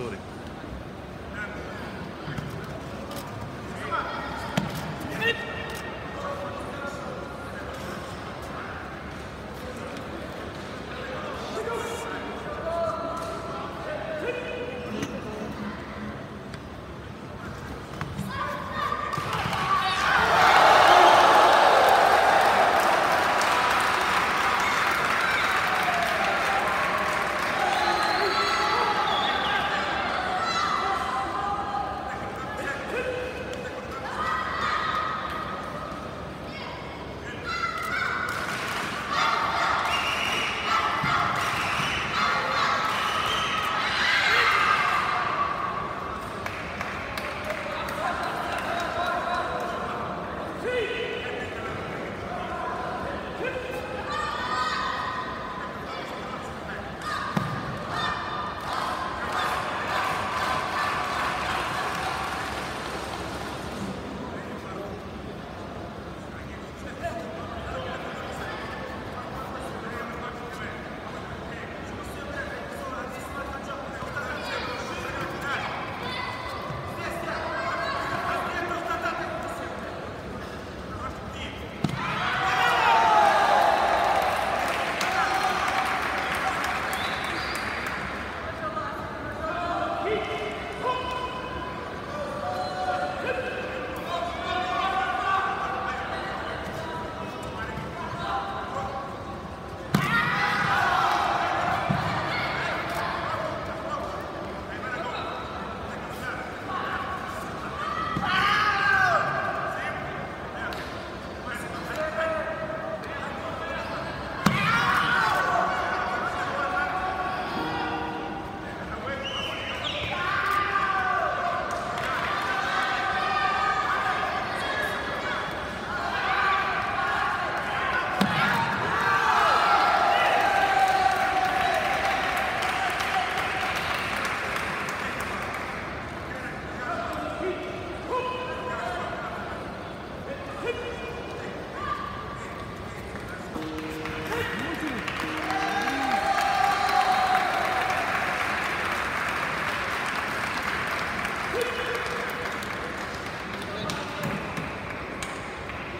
professore.